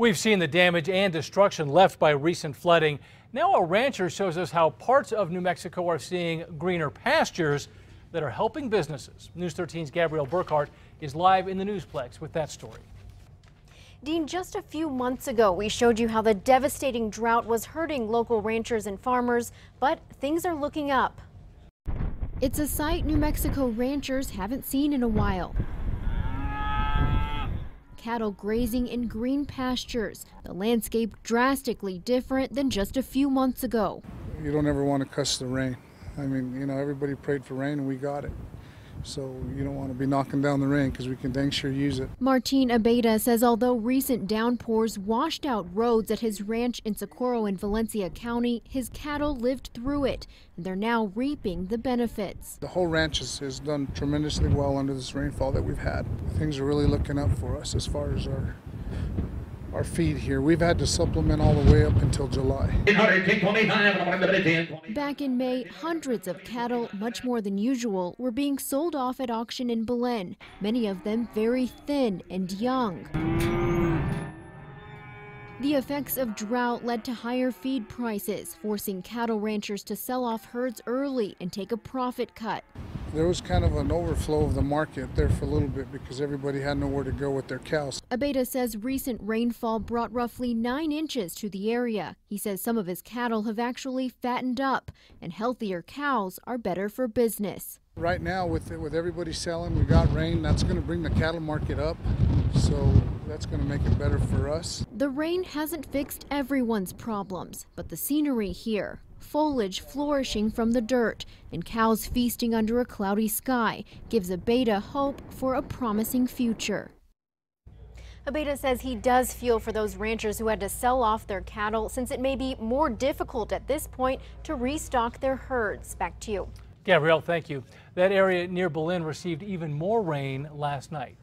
We've seen the damage and destruction left by recent flooding. Now a rancher shows us how parts of New Mexico are seeing greener pastures that are helping businesses. News 13's Gabrielle Burkhardt is live in the Newsplex with that story. Dean, just a few months ago, we showed you how the devastating drought was hurting local ranchers and farmers, but things are looking up. It's a sight New Mexico ranchers haven't seen in a while cattle grazing in green pastures, the landscape drastically different than just a few months ago. You don't ever want to cuss the rain. I mean, you know, everybody prayed for rain and we got it. So you don't want to be knocking down the rain because we can dang sure use it. Martin Abeda says although recent downpours washed out roads at his ranch in Socorro in Valencia County, his cattle lived through it, and they're now reaping the benefits. The whole ranch has, has done tremendously well under this rainfall that we've had. Things are really looking up for us as far as our our feed here. We've had to supplement all the way up until July. Back in May, hundreds of cattle, much more than usual, were being sold off at auction in Belen, many of them very thin and young. The effects of drought led to higher feed prices, forcing cattle ranchers to sell off herds early and take a profit cut there was kind of an overflow of the market there for a little bit because everybody had nowhere to go with their cows. Abeda says recent rainfall brought roughly nine inches to the area. He says some of his cattle have actually fattened up and healthier cows are better for business. Right now with with everybody selling, we got rain, that's going to bring the cattle market up. So that's going to make it better for us. The rain hasn't fixed everyone's problems, but the scenery here foliage flourishing from the dirt, and cows feasting under a cloudy sky gives Abeda hope for a promising future. Abeda says he does feel for those ranchers who had to sell off their cattle since it may be more difficult at this point to restock their herds. Back to you. Gabrielle, thank you. That area near Belen received even more rain last night.